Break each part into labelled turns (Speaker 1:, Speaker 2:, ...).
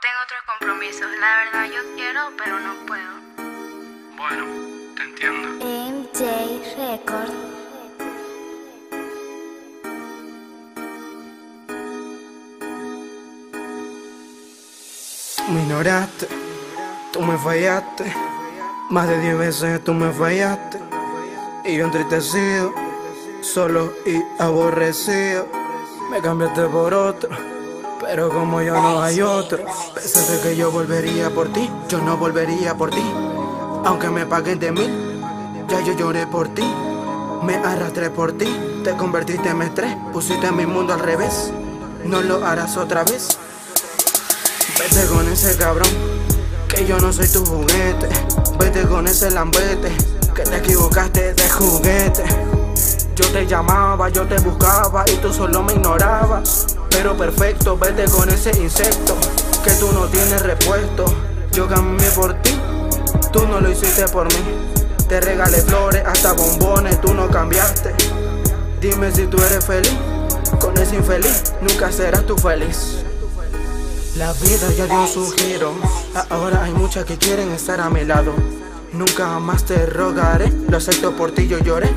Speaker 1: tengo otros compromisos. La verdad yo quiero, pero no puedo.
Speaker 2: Bueno, te entiendo.
Speaker 3: MJ Record.
Speaker 4: Me ignoraste, tú me fallaste. Más de diez veces tú me fallaste. Y yo entristecido, solo y aborrecido. Me cambiaste por otro, pero como yo no hay otro. Pensaste que yo volvería por ti, yo no volvería por ti. Aunque me paguen de mil, ya yo lloré por ti. Me arrastré por ti, te convertiste en estrés, pusiste mi mundo al revés. No lo harás otra vez. Vete con ese cabrón, que yo no soy tu juguete. Vete con ese lambete, que te equivocaste de juguete. Yo te llamaba, yo te buscaba y tú solo me ignorabas. Pero perfecto, vete con ese insecto, que tú no tienes repuesto. Yo cambié por ti, tú no lo hiciste por mí. Te regalé flores, hasta bombones, tú no cambiaste. Dime si tú eres feliz, con ese infeliz nunca serás tú feliz. La vida ya dio su giro, ahora hay muchas que quieren estar a mi lado. Nunca más te rogaré, lo acepto por ti, yo lloré.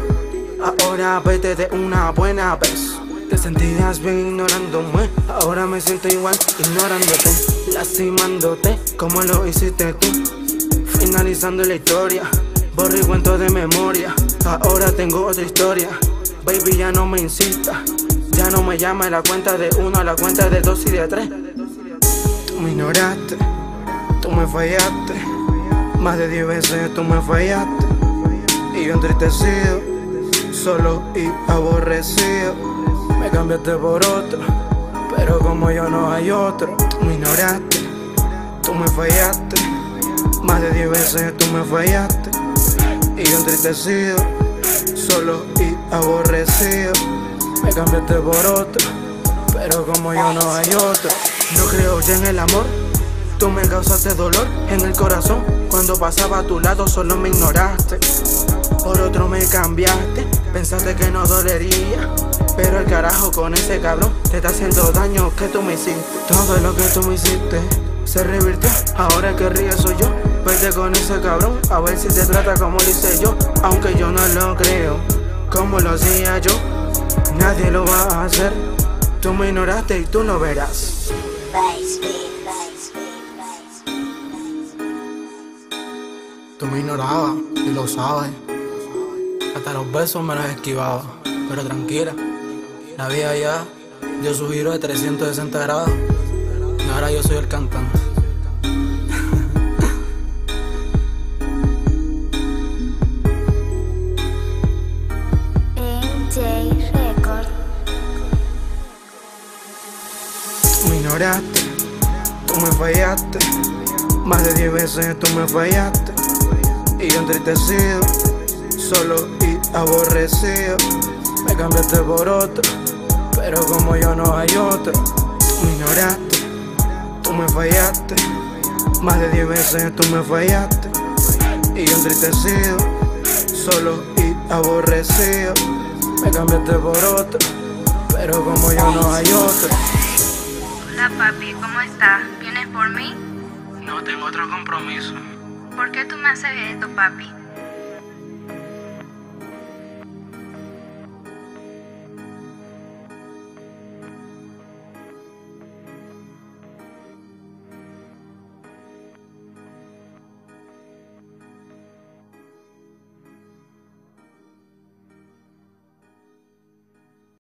Speaker 4: Ahora vete de una buena vez. Te sentías bien ignorándome, ahora me siento igual ignorándote, lastimándote como lo hiciste tú. Finalizando la historia, borro y cuento de memoria. Ahora tengo otra historia, baby ya no me insista. Ya no me llama la cuenta de uno, a la cuenta de dos y de tres. Tú me ignoraste, tú me fallaste. Más de diez veces tú me fallaste. Y yo entristecido, solo y aborrecido. Me cambiaste por otro, pero como yo no hay otro. Me ignoraste, tú me fallaste. Más de diez veces tú me fallaste. Y yo entristecido, solo y aborrecido. Me cambiaste por otro, pero como yo no hay otro. No creo ya en el amor, tú me causaste dolor en el corazón. Cuando pasaba a tu lado solo me ignoraste. Por otro me cambiaste, pensaste que no dolería. Pero el carajo con ese cabrón te está haciendo daño que tú me hiciste. Todo lo que tú me hiciste se revirtió. Ahora el que ríe soy yo. Vete con ese cabrón, a ver si te trata como lo hice yo. Aunque yo no lo creo, como lo hacía yo. Nadie lo va a hacer. Tú me ignoraste y tú lo verás. Tú me ignorabas y lo sabes. Hasta los besos me los esquivaba. Pero tranquila, la vida ya dio su giro de 360 grados. Y ahora yo soy el cantante. Me ignoraste, tú me fallaste. Más de diez veces tú me fallaste. Y yo entristecido, solo aborrecido. Me cambiaste por otro, pero como yo no hay otro. Tú me ignoraste, tú me fallaste. Más de diez veces tú me fallaste. Y yo entristecido, solo y aborrecido. Me cambiaste por otro, pero como yo no hay otro.
Speaker 1: Hola papi, ¿cómo estás? ¿Vienes por mí?
Speaker 2: No tengo otro compromiso.
Speaker 1: ¿Por qué tú me haces esto, papi?